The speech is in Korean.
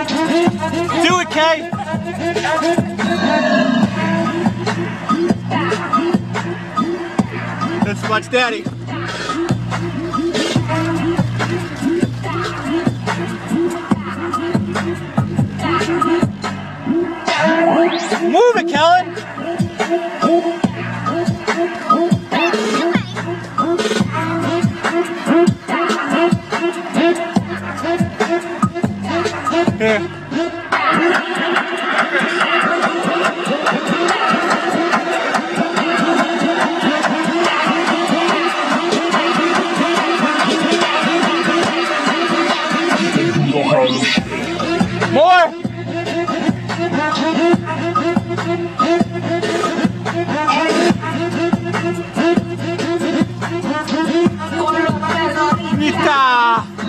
Do it, Kay. Let's watch Daddy. Move it, Kellen. Here. More. Finita.